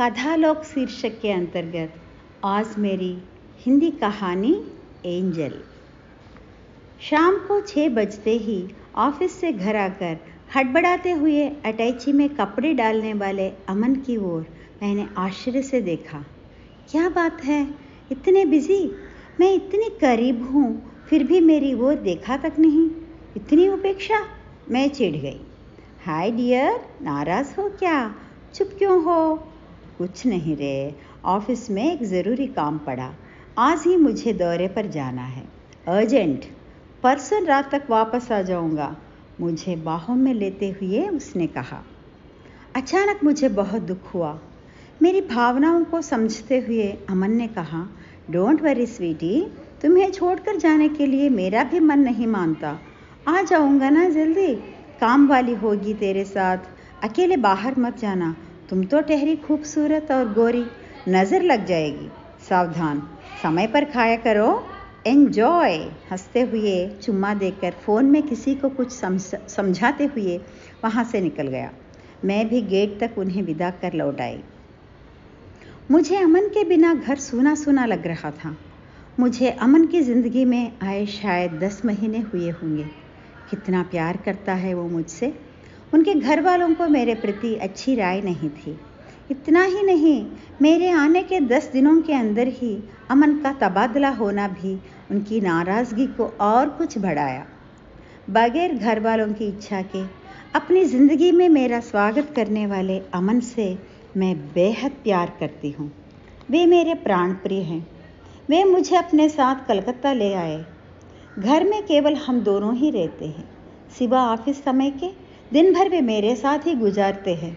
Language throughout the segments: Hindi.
कथालोक शीर्षक के अंतर्गत आज मेरी हिंदी कहानी एंजल। शाम को छः बजते ही ऑफ़िस से घर आकर हड़बड़ाते हुए अटैची में कपड़े डालने वाले अमन की ओर मैंने आश्चर्य से देखा। क्या बात है? इतने बिज़ी? मैं इतनी करीब हूँ, फिर भी मेरी ओर देखा तक नहीं। इतनी उपेक्षा? मैं चिढ़ गई। हाय डियर, नाराज़ हो क्या? चुप क्यों हो? कुछ नहीं रे। ऑफ़िस में एक ज़रूरी काम पड़ा। आज ही मुझे दौरे पर जाना है। अर्जेंट। परसों रात तक वापस आ जाऊँगा। मुझे बाहों में लेते हुए उसने कहा। अचानक मुझे बहुत दुख हुआ। मेरी भावनाओं को समझते हुए अमन ने कहा डोंट वरी स्वीटी तुम्हें छोड़कर जाने के लिए मेरा भी मन नहीं मानता। आ जाऊँगा ना जल्दी? काम वाली होगी तेरे साथ। अकेले बाहर मत जाना। तुम तो ठहरी खूबसूरत और गोरी, नज़र लग जाएगी। सावधान, समय पर खाया करो। एन्जॉय हँसते हुए चुम्मा देकर फ़ोन में किसी को कुछ समझाते हुए वहाँ से निकल गया। मैं भी गेट तक उन्हें विदा कर लौट आई। मुझे अमन के बिना घर सूना सूना लग रहा था। मुझे अमन की ज़िंदगी में आए शायद दस महीने हुए होंगे। कितना प्यार करता है वो मुझसे। उनके घर वालों को मेरे प्रति अच्छी राय नहीं थी। इतना ही नहीं, मेरे आने के दस दिनों के अंदर ही अमन का तबादला होना भी उनकी नाराज़गी को और कुछ बढ़ाया। बगैर घर वालों की इच्छा के अपनी ज़िंदगी में मेरा स्वागत करने वाले अमन से मैं बेहद प्यार करती हूँ। वे मेरे प्राण प्रिय हैं। वे मुझे अपने साथ कलकत्ता ले आए। घर में केवल हम दोनों ही रहते हैं, सिवा ऑफ़िस समय के दिन भर वे मेरे साथ ही गुजारते हैं।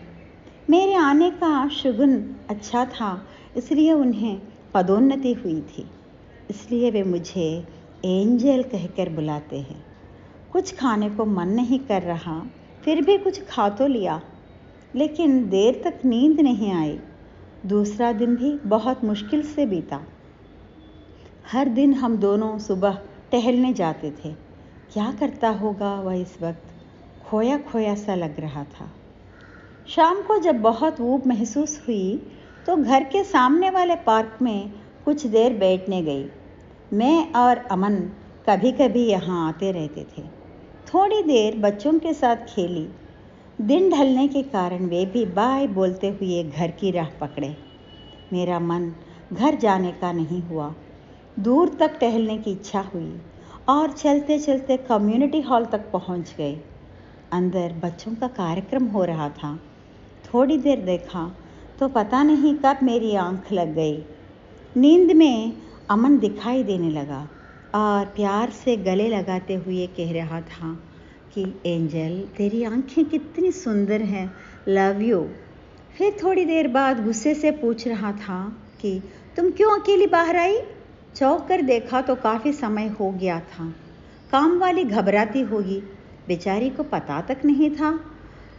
मेरे आने का शुगुन अच्छा था, इसलिए उन्हें पदोन्नति हुई थी। इसलिए वे मुझे एंजल कहकर बुलाते हैं। कुछ खाने को मन नहीं कर रहा, फिर भी कुछ खा तो लिया, लेकिन देर तक नींद नहीं आई। दूसरा दिन भी बहुत मुश्किल से बीता। हर दिन हम दोनों सुबह टहलने जाते थे। क्या करता होगा वह इस वक्त? खोया खोया सा लग रहा था। शाम को जब बहुत ऊब महसूस हुई तो घर के सामने वाले पार्क में कुछ देर बैठने गई। मैं और अमन कभी कभी यहाँ आते रहते थे। थोड़ी देर बच्चों के साथ खेली। दिन ढलने के कारण वे भी बाय बोलते हुए घर की राह पकड़े। मेरा मन घर जाने का नहीं हुआ। दूर तक टहलने की इच्छा हुई और चलते चलते कम्युनिटी हॉल तक पहुँच गए। अंदर बच्चों का कार्यक्रम हो रहा था। थोड़ी देर देखा तो पता नहीं कब मेरी आँख लग गई। नींद में अमन दिखाई देने लगा और प्यार से गले लगाते हुए कह रहा था कि, एंजल, तेरी आँखें कितनी सुंदर हैं। Love you. फिर थोड़ी देर बाद गुस्से से पूछ रहा था कि, तुम क्यों अकेली बाहर आई? चौक कर देखा तो काफ़ी समय हो गया था। काम वाली घबराती होगी। बेचारी को पता तक नहीं था।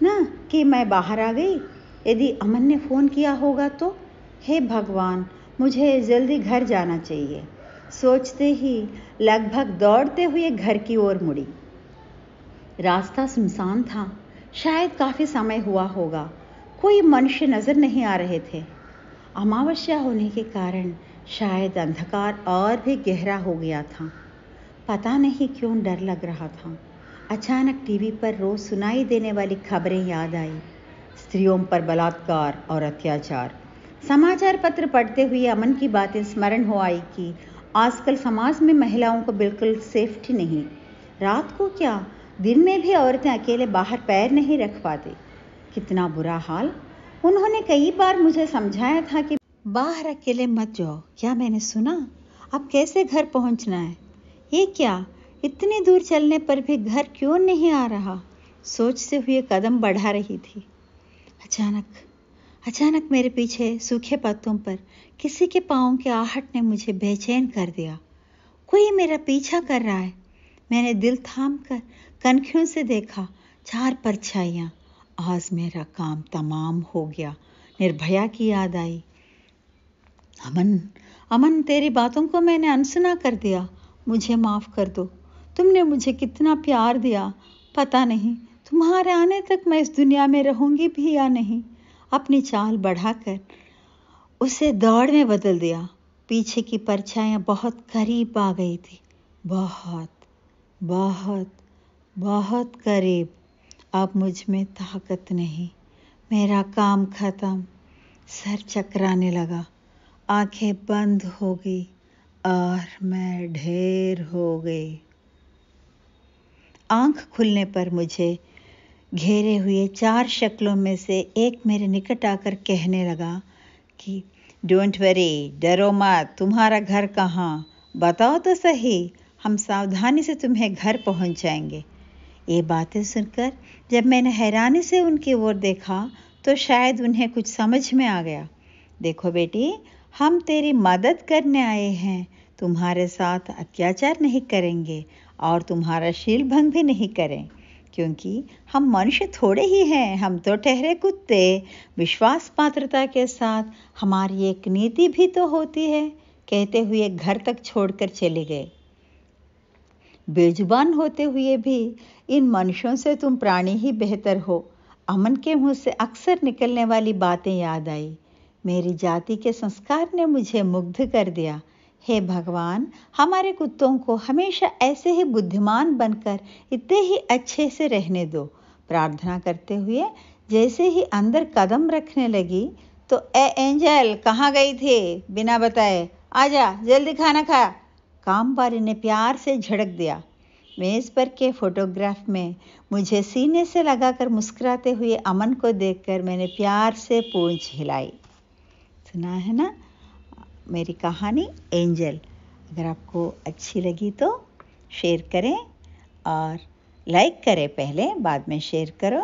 ना कि मैं बाहर आ गई? यदि अमन ने फ़ोन किया होगा तो? हे भगवान, मुझे जल्दी घर जाना चाहिए। सोचते ही लगभग दौड़ते हुए घर की ओर मुड़ी। रास्ता सुनसान था। शायद काफ़ी समय हुआ होगा। कोई मनुष्य नज़र नहीं आ रहे थे। अमावस्या होने के कारण शायद अंधकार और भी गहरा हो गया था। पता नहीं क्यों डर लग रहा था। अचानक टीवी पर रोज सुनाई देने वाली खबरें याद आई। स्त्रियों पर बलात्कार और अत्याचार। समाचार पत्र पढ़ते हुए अमन की बातें स्मरण हो आई कि आजकल समाज में महिलाओं को बिल्कुल सेफ्टी नहीं। रात को क्या? दिन में भी औरतें अकेले बाहर पैर नहीं रख पाती। कितना बुरा हाल। उन्होंने कई बार मुझे समझाया था कि बाहर अकेले मत जाओ। क्या मैंने सुना? अब कैसे घर पहुँचना है? ये क्या? इतनी दूर चलने पर भी घर क्यों नहीं आ रहा? सोचते हुए कदम बढ़ा रही थी। अचानक अचानक मेरे पीछे सूखे पत्तों पर किसी के पाँव के आहट ने मुझे बेचैन कर दिया। कोई मेरा पीछा कर रहा है? मैंने दिल थाम कर कनखियों से देखा, चार परछाइयाँ। आज मेरा काम तमाम हो गया। निर्भया की याद आई। अमन अमन, तेरी बातों को मैंने अनसुना कर दिया। मुझे माफ़ कर दो। तुमने मुझे कितना प्यार दिया। पता नहीं, तुम्हारे आने तक मैं इस दुनिया में रहूँगी भी या नहीं। अपनी चाल बढ़ाकर उसे दौड़ में बदल दिया। पीछे की परछाइयाँ बहुत करीब आ गई थी। बहुत बहुत बहुत करीब। अब मुझमें ताकत नहीं। मेरा काम खत्म। सर चकराने लगा। आँखें बंद हो गई और मैं ढेर हो गई। आँख खुलने पर मुझे घेरे हुए चार शक्लों में से एक मेरे निकट आकर कहने लगा कि डोंट वरी डरो मत, तुम्हारा घर कहाँ? बताओ तो सही, हम सावधानी से तुम्हें घर पहुँच जाएँगे। ये बातें सुनकर जब मैंने हैरानी से उनकी ओर देखा तो शायद उन्हें कुछ समझ में आ गया। देखो बेटी, हम तेरी मदद करने आए हैं, तुम्हारे साथ अत्याचार नहीं करेंगे और तुम्हारा शील भंग भी नहीं करें, क्योंकि हम मनुष्य थोड़े ही हैं, हम तो ठहरे कुत्ते। विश्वास पात्रता के साथ हमारी एक नीति भी तो होती है, कहते हुए घर तक छोड़कर चले गए। बेजुबान होते हुए भी इन मनुष्यों से तुम प्राणी ही बेहतर हो। अमन के मुँह से अक्सर निकलने वाली बातें याद आई। मेरी जाति के संस्कार ने मुझे मुग्ध कर दिया। हे भगवान, हमारे कुत्तों को हमेशा ऐसे ही बुद्धिमान बनकर इतने ही अच्छे से रहने दो। प्रार्थना करते हुए जैसे ही अंदर कदम रखने लगी तो ए एंजल, कहाँ गई थी? बिना बताए। आजा, जल्दी खाना खा। काम वाले ने प्यार से झड़क दिया। मेज़ पर के फोटोग्राफ में मुझे सीने से लगाकर मुस्कुराते हुए अमन को देखकर मैंने प्यार से पूंछ हिलाई। सुना है ना? मेरी कहानी एंजल। अगर आपको अच्छी लगी तो शेयर करें और लाइक करें पहले, बाद में शेयर करो।